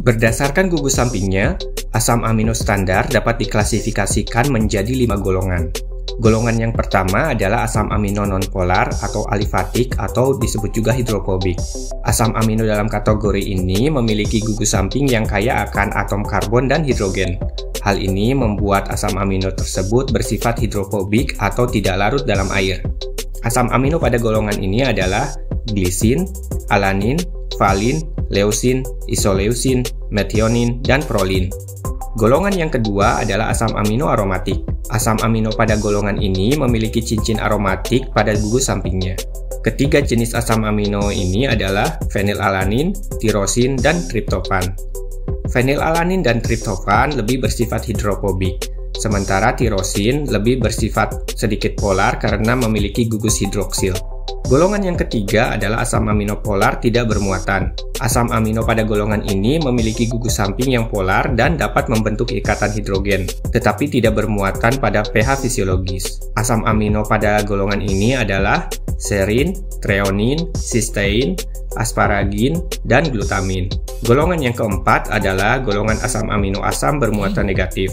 Berdasarkan gugus sampingnya, asam amino standar dapat diklasifikasikan menjadi lima golongan. Golongan yang pertama adalah asam amino nonpolar atau alifatik atau disebut juga hidrofobik. Asam amino dalam kategori ini memiliki gugus samping yang kaya akan atom karbon dan hidrogen. Hal ini membuat asam amino tersebut bersifat hidrofobik atau tidak larut dalam air. Asam amino pada golongan ini adalah glisin, alanin, valin, leusin, isoleusin, metionin, dan prolin. Golongan yang kedua adalah asam amino aromatik. Asam amino pada golongan ini memiliki cincin aromatik pada gugus sampingnya. Ketiga jenis asam amino ini adalah fenilalanin, tirosin, dan triptofan. Fenilalanin dan triptofan lebih bersifat hidrofobik, sementara tirosin lebih bersifat sedikit polar karena memiliki gugus hidroksil. Golongan yang ketiga adalah asam amino polar tidak bermuatan. Asam amino pada golongan ini memiliki gugus samping yang polar dan dapat membentuk ikatan hidrogen, tetapi tidak bermuatan pada pH fisiologis. Asam amino pada golongan ini adalah serin, treonin, sistein, asparagin, dan glutamin. Golongan yang keempat adalah golongan asam amino asam bermuatan negatif.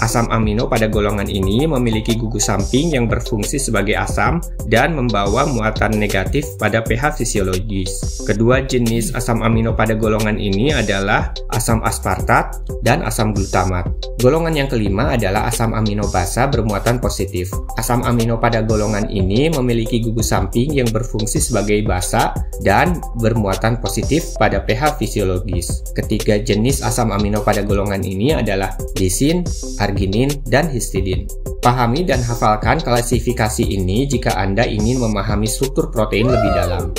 Asam amino pada golongan ini memiliki gugus samping yang berfungsi sebagai asam dan membawa muatan negatif pada pH fisiologis. Kedua jenis asam amino pada golongan ini adalah asam aspartat dan asam glutamat. Golongan yang kelima adalah asam amino basa bermuatan positif. Asam amino pada golongan ini memiliki gugus samping yang berfungsi sebagai basa dan bermuatan positif pada pH fisiologis. Ketiga jenis asam amino pada golongan ini adalah lisin, arginin, dan histidin. Pahami dan hafalkan klasifikasi ini jika Anda ingin memahami struktur protein lebih dalam.